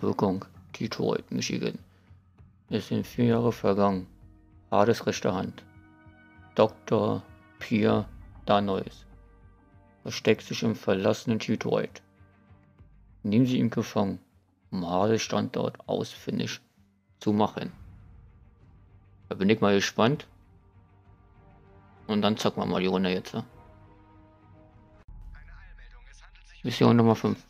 Wirkung. Detroit, Michigan. Es sind vier Jahre vergangen. Hades rechte Hand. Dr. Pierre Danois versteckt sich im verlassenen Detroit. Nehmen Sie ihn gefangen, um Hades Standort ausfindig zu machen. Da bin ich mal gespannt. Und dann zocken wir mal die Runde jetzt. Mission Nummer 5.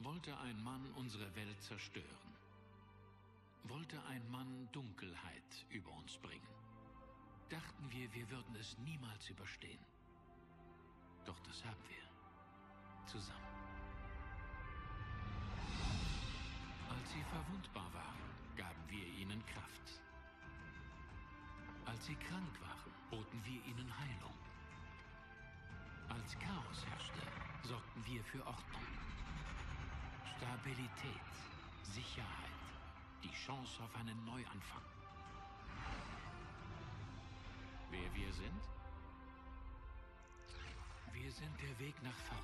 wollte ein Mann unsere Welt zerstören. Wollte ein Mann Dunkelheit über uns bringen. Dachten wir, wir würden es niemals überstehen. Doch das haben wir. Zusammen. Als sie verwundbar waren, gaben wir ihnen Kraft. Als sie krank waren, boten wir ihnen Heilung. Als Chaos herrschte, sorgten wir für Ordnung. Stabilität, Sicherheit, die Chance auf einen Neuanfang. Wer wir sind? Wir sind der Weg nach vorn.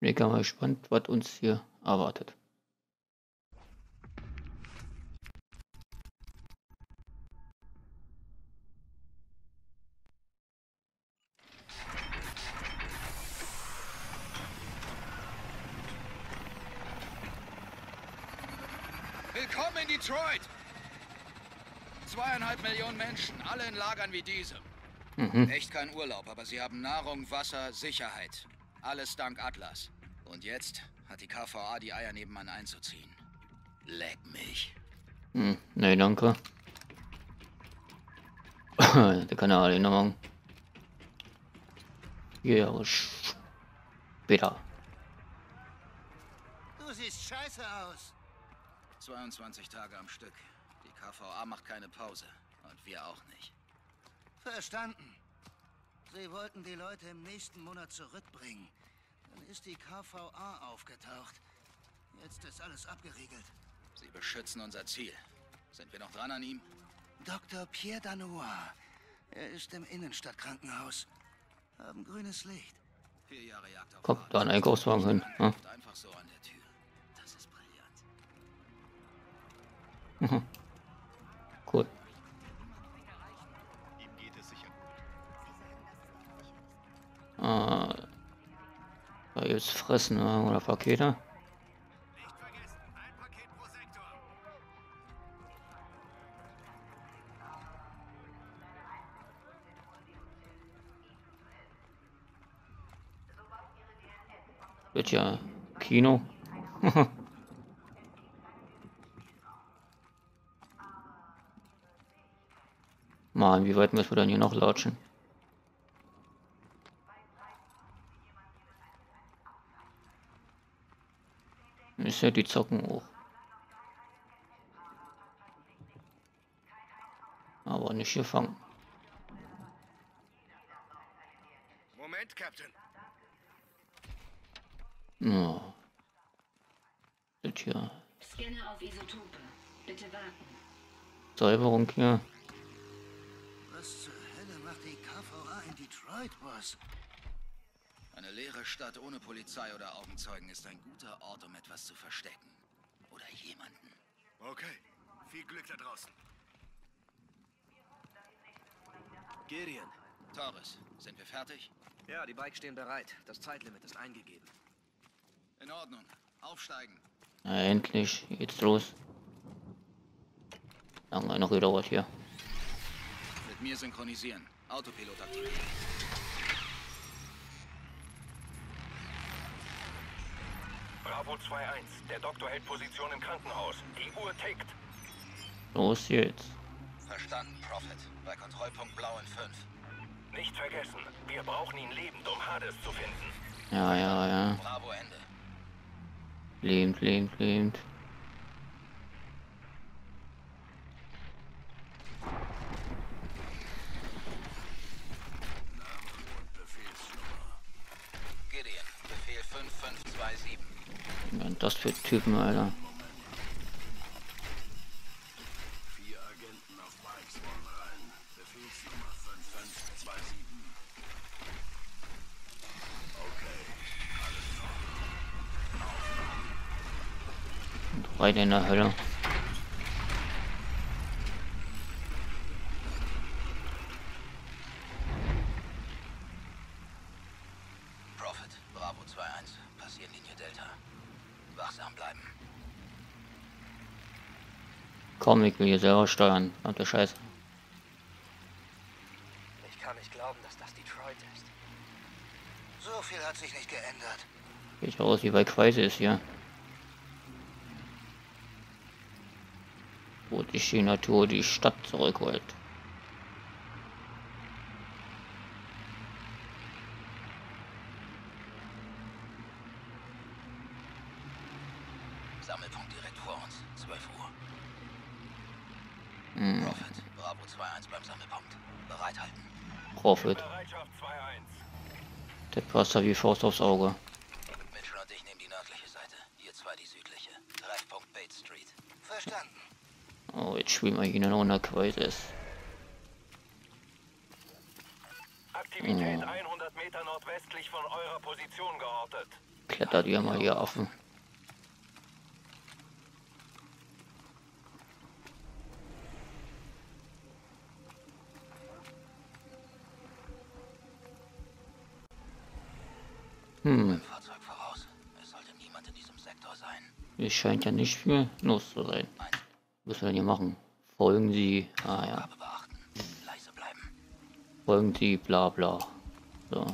Mega mal gespannt, was uns hier erwartet. Willkommen in Detroit! Zweieinhalb Millionen Menschen, alle in Lagern wie diesem. Mhm. Echt kein Urlaub, aber sie haben Nahrung, Wasser, Sicherheit. Alles dank Atlas. Und jetzt hat die KVA die Eier nebenan einzuziehen. Leck mich. Hm, nee, danke. Der kann ja alle machen. Ja, später. Du siehst scheiße aus. 22 Tage am Stück. Die KVA macht keine Pause. Und wir auch nicht. Verstanden. Sie wollten die Leute im nächsten Monat zurückbringen. Dann ist die KVA aufgetaucht. Jetzt ist alles abgeriegelt. Sie beschützen unser Ziel. Sind wir noch dran an ihm? Dr. Pierre Danois. Er ist im Innenstadtkrankenhaus. Haben grünes Licht. Vier Jahre Jagd auf Kommt da ein Einkaufswagen hin. Ja? Einfach so an der Tür. Das ist brillant. Mhm. Cool. Gibt's Fressen ne? oder Pakete. Wird ja Kino. Mann, wie weit müssen wir dann hier noch latschen? Ist ja die zocken auch. Aber nicht gefangen. Moment, Captain. No. Das hier. Scanner auf Isotope. Bitte warten. Säuberung hier. Was zur Hölle macht die KVA in Detroit, Boss? Eine leere Stadt ohne Polizei oder Augenzeugen ist ein guter Ort, um etwas zu verstecken. Oder jemanden. Okay. Viel Glück da draußen. Gideon. Torres, sind wir fertig? Ja, die Bikes stehen bereit. Das Zeitlimit ist eingegeben. In Ordnung. Aufsteigen. Na, endlich geht's los. Lange noch gedauert hier. Mit mir synchronisieren. Autopilot aktivieren. Bravo 2-1. Der Doktor hält Position im Krankenhaus. Die Uhr tickt. Los jetzt. Verstanden, Prophet. Bei Kontrollpunkt Blau in 5. Nicht vergessen, wir brauchen ihn lebend, um Hades zu finden. Ja, ja, ja. Bravo Ende. Lebend, lebend, lebend. Gideon, Befehl 5527. Was sind das für Typen, Alter? Rein. Befehlsnummer 5527. Okay, alles Drei in der Hölle. Prophet, Bravo 21. Passieren Linie Delta. Wachsam bleiben. Komm, ich will hier selber steuern. Verdammte Scheiße. Ich kann nicht glauben, dass das Detroit ist. So viel hat sich nicht geändert. Sieht aus wie bei Crisis hier. Wo sich die Natur die Stadt zurückholt. Sammelpunkt direkt vor uns. 12 Uhr. Hm, Prophet, Bravo 21 beim Sammelpunkt. Bereithalten. Profit. Bereitschaft 2-1. Der passt da wie Faust aufs Auge. Mitchell und ich nehmen die nördliche Seite. Ihr zwei die südliche. Treffpunkt Bates Street. Verstanden. Oh, jetzt spielen wir hier noch eine Crisis. Aktivität 100 Meter nordwestlich von eurer Position geortet. Klettert ihr mal, ihr Affen. Hm, Fahrzeug voraus. Es sollte niemand in diesem Sektor sein. es scheint ja nicht viel los zu sein. Was müssen wir denn hier machen? Folgen Sie, ah ja. Leise bleiben. folgen Sie, bla bla. So.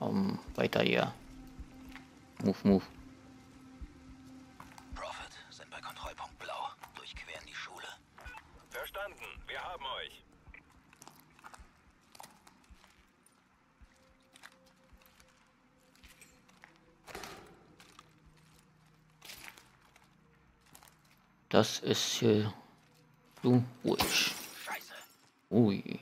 Um, weiter hier. Move, move. Das ist hier so ruhig. Ui.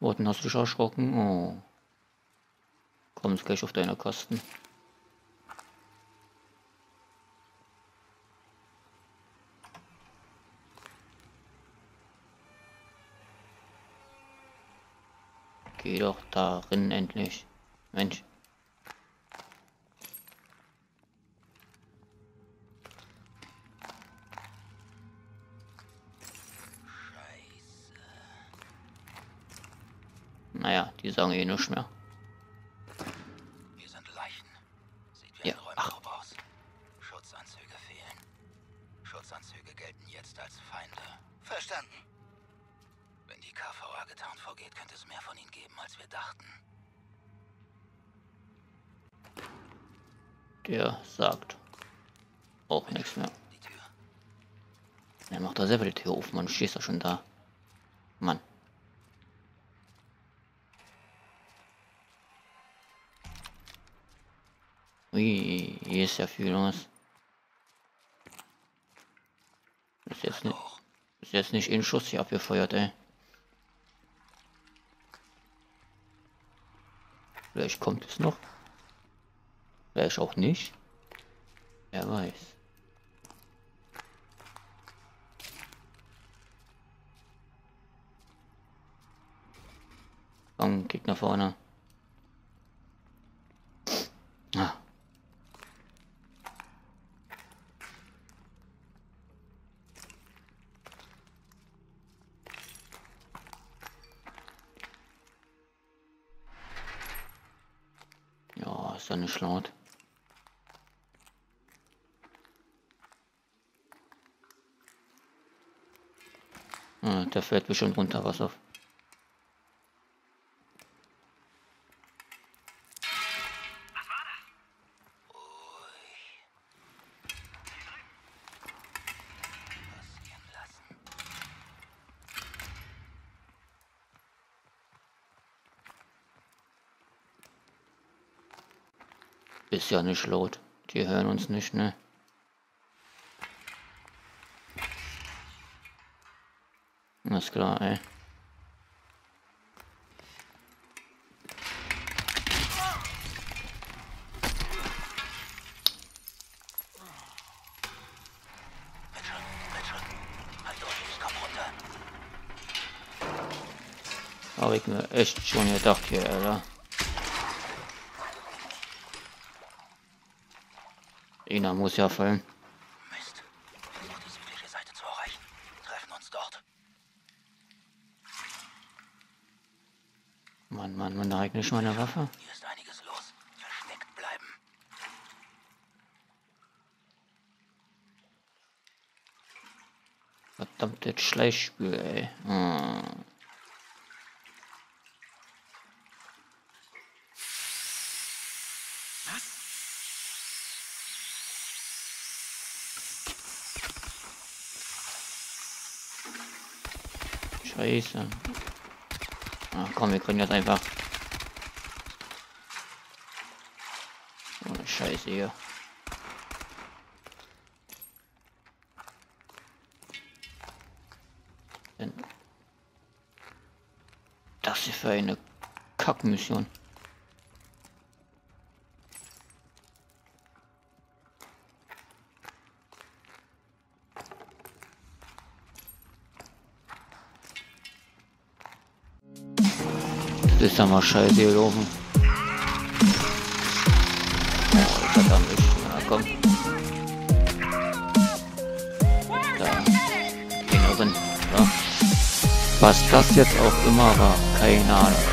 Worten hast du dich erschrocken? Oh. Kommst gleich auf deine Kosten. Geh doch darin endlich. Mensch. Die sagen eh nichts mehr. Hier sind Leichen. Sieht wie Ja, ein ach. Aus. Schutzanzüge fehlen. Schutzanzüge gelten jetzt als Feinde. Verstanden. Wenn die KVA getarnt vorgeht, könnte es mehr von ihnen geben, als wir dachten. Der sagt auch nichts mehr. Er macht da selber die Tür auf, man stehst da schon da. Mann. Ui, hier ist ja viel los. Ist jetzt nicht, ist jetzt nicht in Schuss hier abgefeuert, ey. Vielleicht kommt es noch. Vielleicht auch nicht. Wer weiß. Komm, geht nach vorne. Ah. Ist ja nicht laut. Ah, der fährt bestimmt runter Wasser. Ist ja nicht laut. Die hören uns nicht, ne? Alles klar, ey. Habe ich mir echt schon gedacht hier, Alter. Ina muss ja fallen. Mist. Versuch die südliche Seite zu erreichen. Treffen uns dort. Mann, Mann, Mann, da nicht meine Waffe. Hier ist einiges los. Versteckt bleiben. Verdammtes Schleichspiel, ey. Hm. Scheiße. Ach komm, wir können jetzt einfach. Ohne Scheiße hier. Das ist für eine Kackmission. Ist ja mal scheiße gelaufen. Oh, verdammt. Na komm. Da. Gegnerin. Ja. Was das jetzt auch immer war, keine Ahnung.